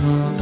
Mm-hmm.